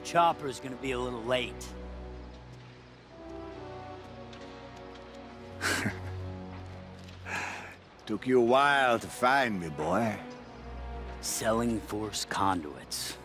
Your chopper is gonna be a little late. Took you a while to find me, boy. Selling force conduits.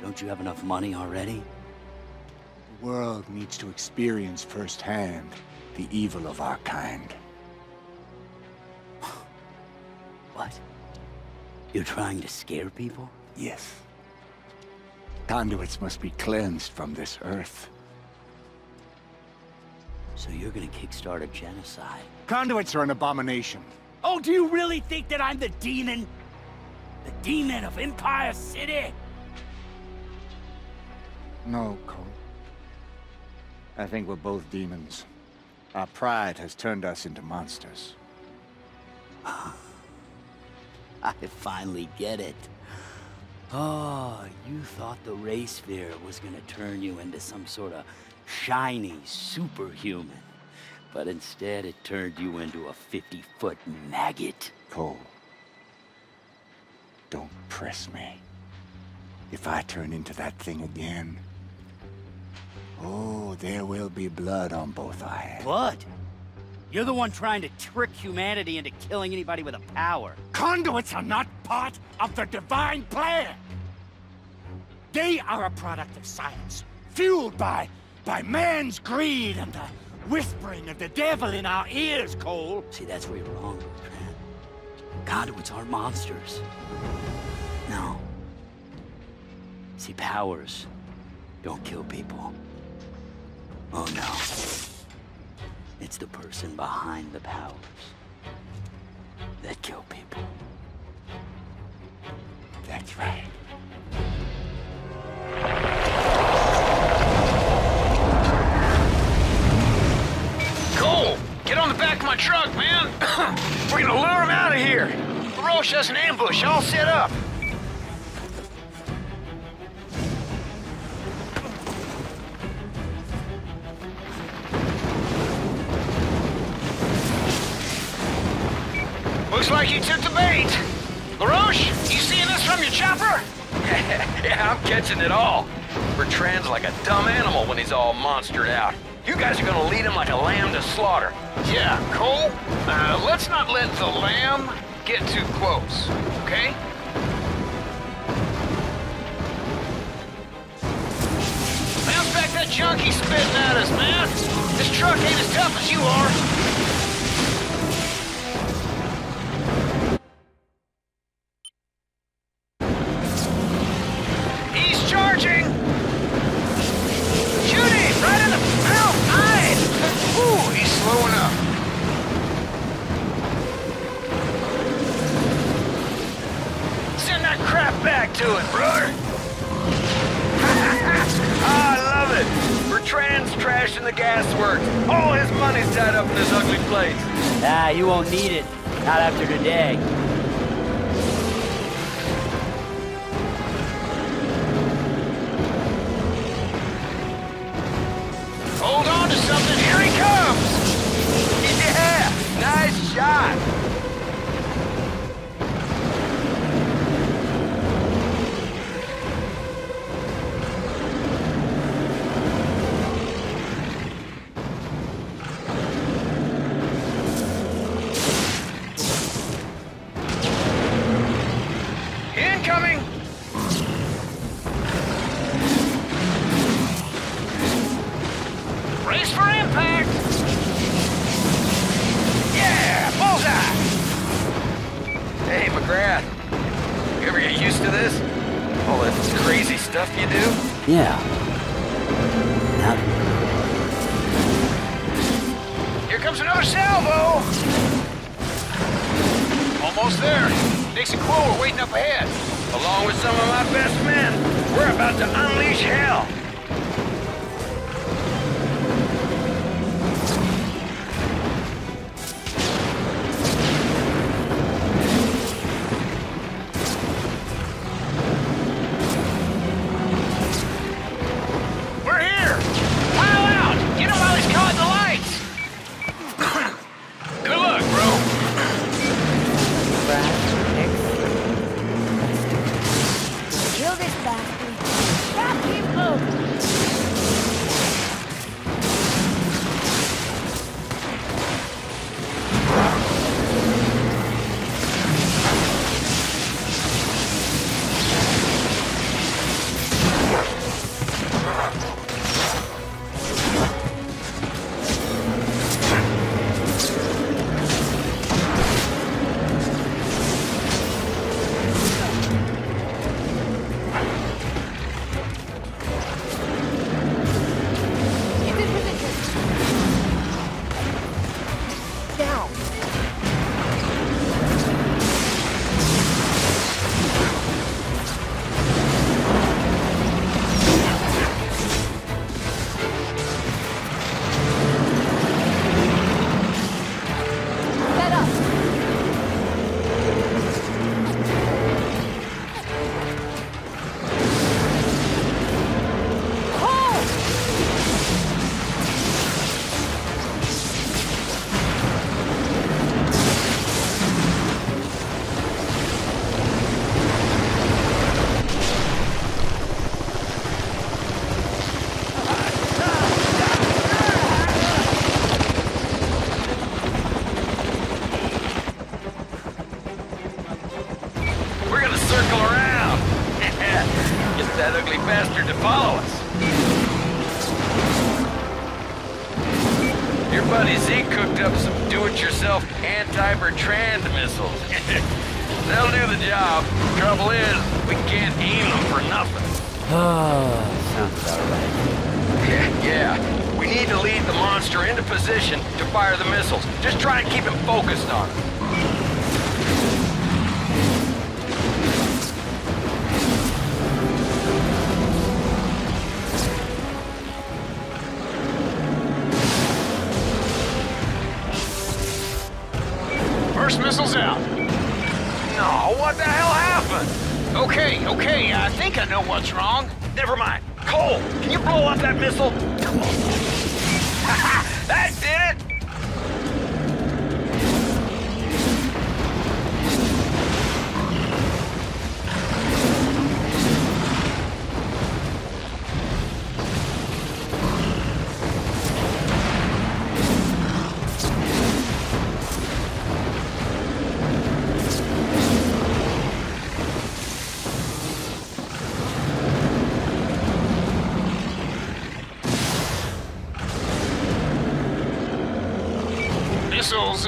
Don't you have enough money already? The world needs to experience firsthand the evil of our kind. What? You're trying to scare people? Yes. Conduits must be cleansed from this earth. So you're gonna kickstart a genocide? Conduits are an abomination. Oh, do you really think that I'm the demon? The demon of Empire City? No, Cole. I think we're both demons. Our pride has turned us into monsters. I finally get it. Oh, you thought the Ray Sphere was gonna turn you into some sort of shiny superhuman. But instead it turned you into a 50-foot maggot. Cole. Don't press me. If I turn into that thing again... Oh, there will be blood on both our hands. Blood? You're the one trying to trick humanity into killing anybody with a power. Conduits are not part of the divine plan! They are a product of science, fueled by... by man's greed and the whispering of the devil in our ears, Cole. See, that's where you're wrong, Bertrand. Conduits aren't monsters. No. See, powers don't kill people. Oh no. It's the person behind the powers Roche has an ambush all set up. Looks like you took the bait. LaRoche, you seeing this from your chopper? yeah, I'm catching it all. Bertrand's like a dumb animal when he's all monstered out. You guys are gonna lead him like a lamb to slaughter. Yeah, Cole, uh, let's not let the lamb get too close, okay? Bounce back that junk he's spitting at us, man. This truck ain't as tough as you are. The gas works. All his money's tied up in this ugly place. Ah, you won't need it. Not after today. Incoming! Brace for impact! Yeah! Bullseye! Hey, MacGrath. You ever get used to this? All that crazy stuff you do? Yeah. Not Here comes another salvo! Almost there. And Quill are waiting up ahead. Along with some of my best men, we're about to unleash hell. Ugly bastard to follow us. Your buddy Zeke cooked up some do-it-yourself anti-Bertrand missiles. They'll do the job. Trouble is, we can't aim them for nothing. Oh, sounds about right. Yeah, yeah. We need to lead the monster into position to fire the missiles. Just try and keep him focused on it. First missile's out. No, what the hell happened? Okay, okay, I think I know what's wrong. Never mind. Cole, can you blow up that missile? that did it! Missiles.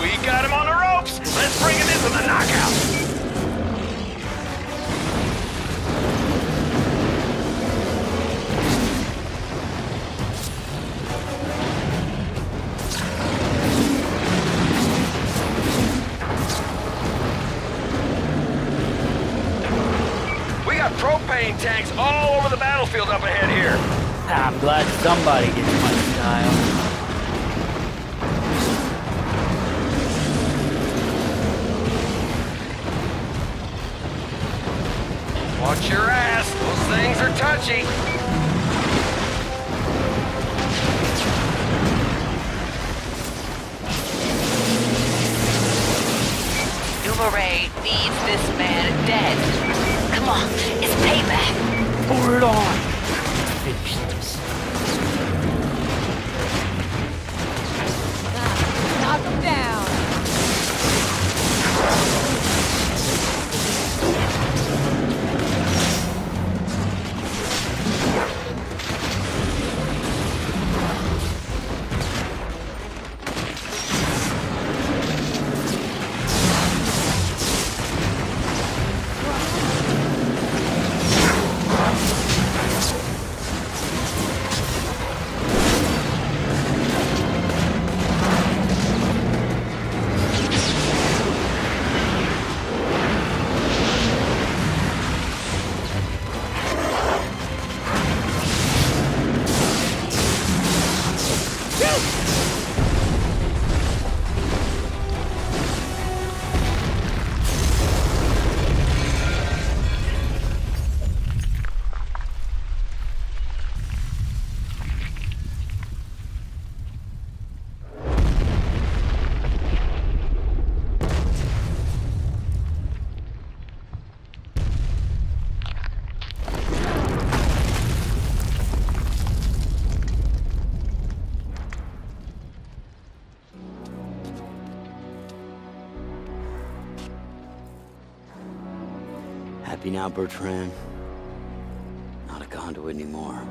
We got him on the ropes. Let's bring him into the knockout. We got propane tanks all over the battlefield up ahead here. I'm glad somebody gets my style. Watch your ass. Those things are touchy. New Marais needs this man dead. Come on, it's payback. Pour it on. Finish Happy now, Bertrand? Not a conduit anymore.